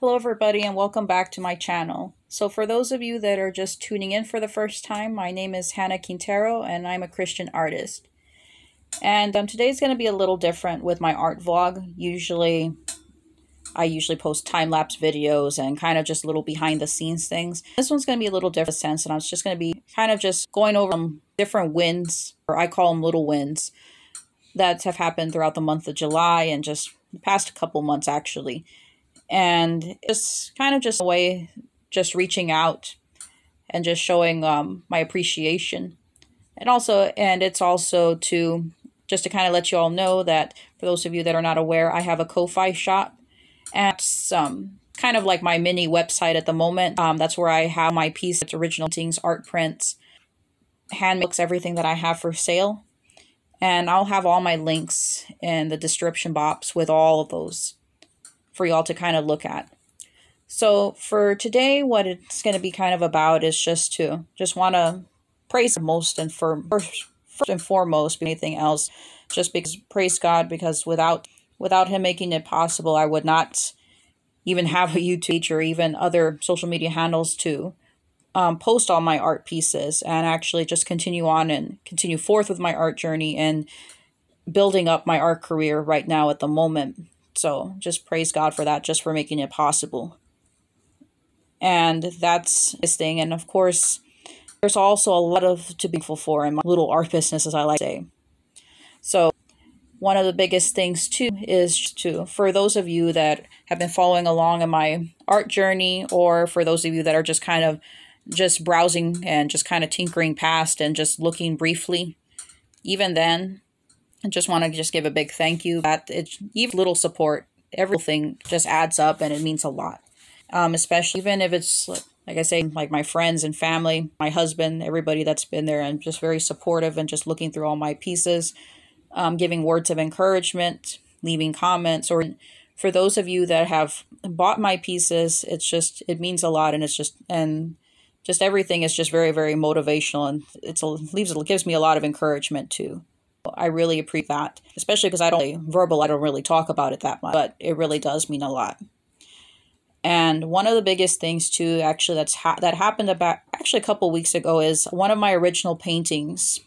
Hello everybody and welcome back to my channel. So for those of you that are just tuning in for the first time, my name is Hannah Quintero and I'm a Christian artist. And um, today's going to be a little different with my art vlog. Usually, I usually post time-lapse videos and kind of just little behind-the-scenes things. This one's going to be a little different sense and I was just going to be kind of just going over some different wins, or I call them little wins, that have happened throughout the month of July and just the past couple months actually and it's kind of just a way just reaching out and just showing um, my appreciation. And also and it's also to just to kind of let you all know that for those of you that are not aware i have a ko-fi shop. And it's um, kind of like my mini website at the moment. Um, that's where i have my piece it's original things art prints hand books everything that i have for sale. And i'll have all my links in the description box with all of those for y'all to kind of look at. So for today, what it's going to be kind of about is just to just want to praise most and for first, first and foremost, anything else, just because praise God because without without Him making it possible, I would not even have a YouTube or even other social media handles to um, post all my art pieces and actually just continue on and continue forth with my art journey and building up my art career right now at the moment. So just praise God for that, just for making it possible. And that's this thing. And of course, there's also a lot of to be thankful for in my little art business, as I like to say. So one of the biggest things too is to for those of you that have been following along in my art journey, or for those of you that are just kind of just browsing and just kind of tinkering past and just looking briefly, even then, I just want to just give a big thank you. That it's even little support, everything just adds up and it means a lot. Um, especially even if it's like I say, like my friends and family, my husband, everybody that's been there and just very supportive and just looking through all my pieces, um, giving words of encouragement, leaving comments, or for those of you that have bought my pieces, it's just it means a lot, and it's just and just everything is just very very motivational, and it's a, leaves it gives me a lot of encouragement too. I really appreciate that, especially because I don't really, verbal, I don't really talk about it that much, but it really does mean a lot. And one of the biggest things too, actually, that's ha- that happened about actually a couple weeks ago is one of my original paintings.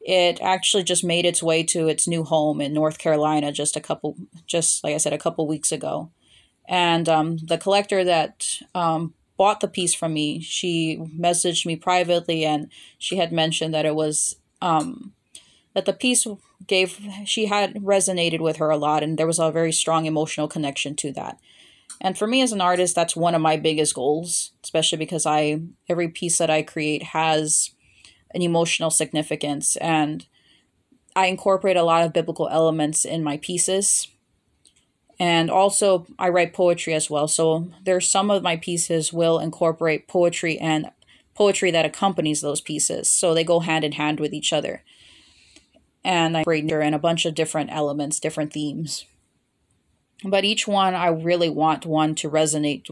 It actually just made its way to its new home in North Carolina just a couple, just like I said, a couple weeks ago. And um, the collector that um, bought the piece from me, she messaged me privately, and she had mentioned that it was um, that the piece gave she had resonated with her a lot and there was a very strong emotional connection to that. And for me as an artist that's one of my biggest goals especially because i every piece that i create has an emotional significance and i incorporate a lot of biblical elements in my pieces. And also i write poetry as well so there's some of my pieces will incorporate poetry and poetry that accompanies those pieces so they go hand in hand with each other and I braid and a bunch of different elements, different themes. But each one, I really want one to resonate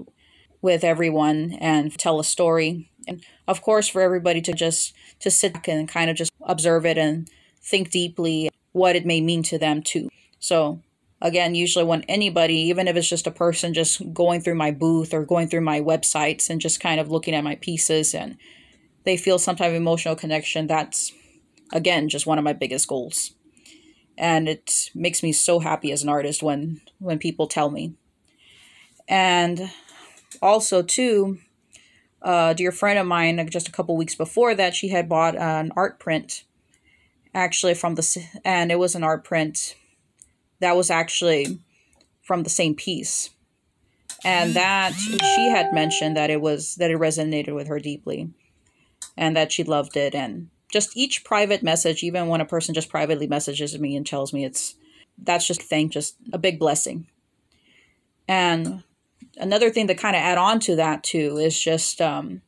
with everyone and tell a story. And of course, for everybody to just to sit back and kind of just observe it and think deeply what it may mean to them too. So again, usually when anybody, even if it's just a person just going through my booth or going through my websites and just kind of looking at my pieces and they feel some type of emotional connection, that's again just one of my biggest goals. And it makes me so happy as an artist when when people tell me. And also too a dear friend of mine uh, just a couple weeks before that she had bought an art print actually from the and it was an art print that was actually from the same piece. And that she had mentioned that it was that it resonated with her deeply and that she loved it and just each private message, even when a person just privately messages me and tells me it's that's just thing, just a big blessing. And another thing to kind of add on to that too is just um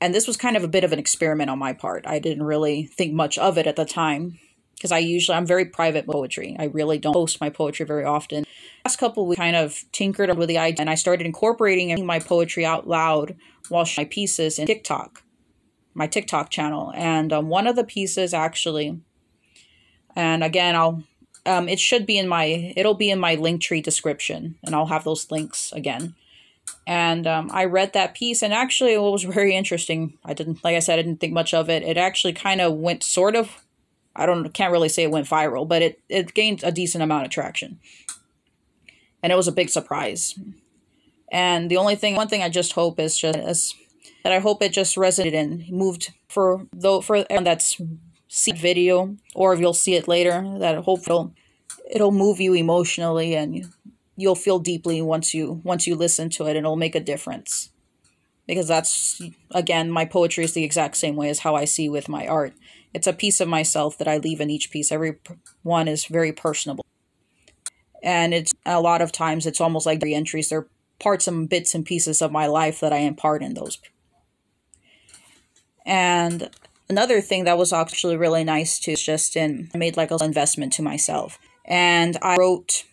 and this was kind of a bit of an experiment on my part. I didn't really think much of it at the time because I usually I'm very private poetry. I really don't post my poetry very often. Last couple we kind of tinkered with the idea and I started incorporating my poetry out loud while my pieces in TikTok my TikTok channel. And um, one of the pieces actually, and again, I'll um, it should be in my it'll be in my link tree description and i'll have those links again. And um, i read that piece and actually it was very interesting i didn't like i said i didn't think much of it. It actually kind of went sort of i don't can't really say it went viral but it it gained a decent amount of traction. And it was a big surprise. And the only thing one thing i just hope is just that i hope it just resonated and moved for though for and that's see video or if you'll see it later that hopefully it'll move you emotionally and you'll feel deeply once you once you listen to it and it'll make a difference. Because that's again my poetry is the exact same way as how i see with my art. It's a piece of myself that i leave in each piece. Every one is very personable. And it's a lot of times it's almost like the entries they're parts and bits and pieces of my life that i impart in those and Another thing that was actually really nice too just in I made like an investment to myself. And I wrote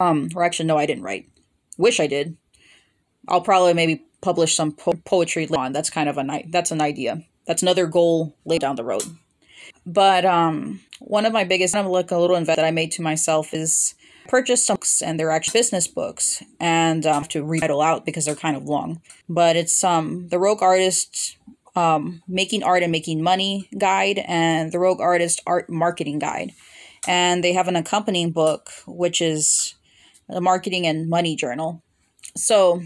um or actually no I didn't write. Wish I did. I'll probably maybe publish some po- poetry on. That's kind of a night that's an idea. That's another goal later down the road. But um one of my biggest I'm like a little investment that I made to myself is purchase some books and they're actually business books and um, to read out because they're kind of long. But it's um the Rogue Artist um, Making Art and Making Money guide and the Rogue Artist Art Marketing Guide. And they have an accompanying book, which is the Marketing and Money Journal. So,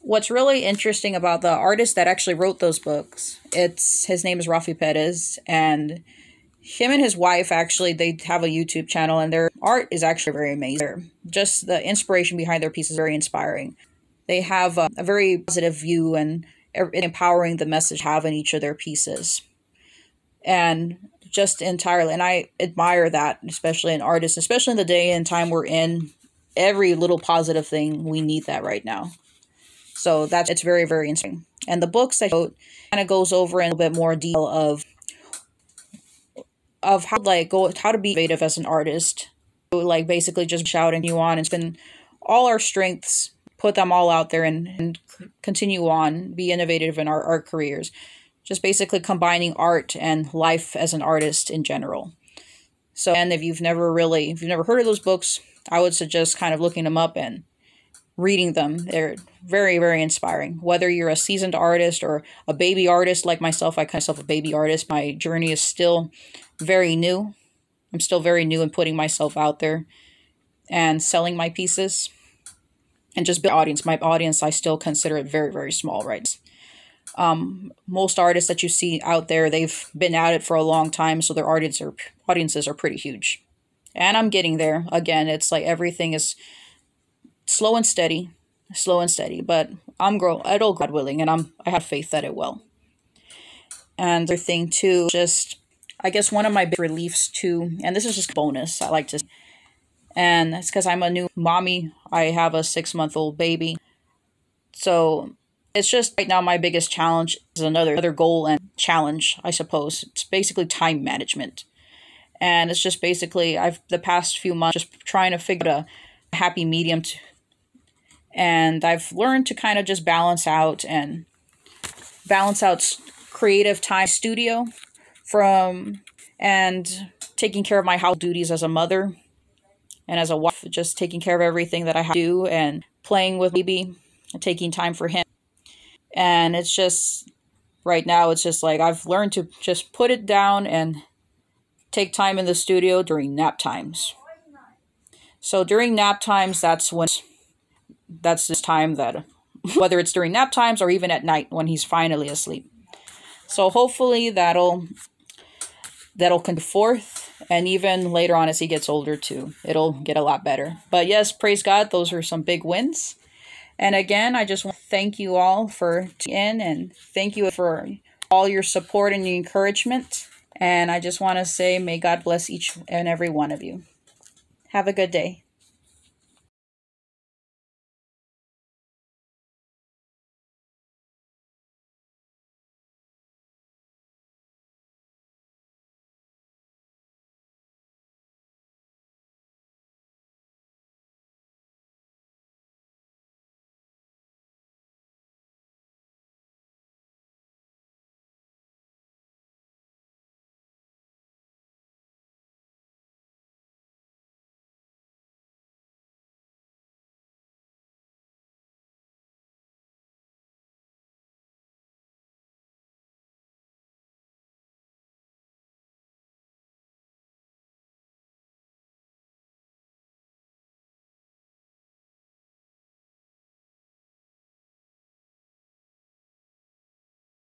what's really interesting about the artist that actually wrote those books, it's his name is Rafi Perez, and him and his wife actually they have a YouTube channel, and their art is actually very amazing. Just the inspiration behind their pieces is very inspiring. They have a, a very positive view and Er, empowering the message have in each of their pieces. And just entirely and i admire that especially in artists especially in the day and time we're in every little positive thing we need that right now. So that's it's very very interesting. And the books i wrote kind of goes over in a little bit more detail of of how like go how to be creative as an artist. Like basically just shouting you on and spend all our strengths put them all out there and, and continue on, be innovative in our art careers. Just basically combining art and life as an artist in general. So, and if you've never really, if you've never heard of those books, I would suggest kind of looking them up and reading them. They're very, very inspiring. Whether you're a seasoned artist or a baby artist like myself, I call myself a baby artist. My journey is still very new. I'm still very new in putting myself out there and selling my pieces and just build audience. My audience, I still consider it very, very small, right? Um, most artists that you see out there, they've been at it for a long time, so their audience are, audiences are pretty huge. And I'm getting there. Again, it's like everything is slow and steady, slow and steady. But I'm grow. It'll God willing, and I'm I have faith that it will. And the thing too, just I guess one of my big reliefs too, and this is just bonus. I like to and it's because I'm a new mommy. I have a six month old baby. So it's just right now my biggest challenge is another other goal and challenge, I suppose. It's basically time management. And it's just basically I've the past few months just trying to figure out a happy medium to and I've learned to kind of just balance out and balance out creative time studio from and taking care of my house duties as a mother and as a wife, just taking care of everything that I have to do and playing with baby, taking time for him. And it's just right now, it's just like I've learned to just put it down and take time in the studio during nap times. So during nap times, that's when that's this time that whether it's during nap times or even at night when he's finally asleep. So hopefully that'll that'll come forth and even later on as he gets older too it'll get a lot better. But yes praise god those are some big wins. And again i just want to thank you all for in and thank you for all your support and your encouragement. And i just want to say may god bless each and every one of you. Have a good day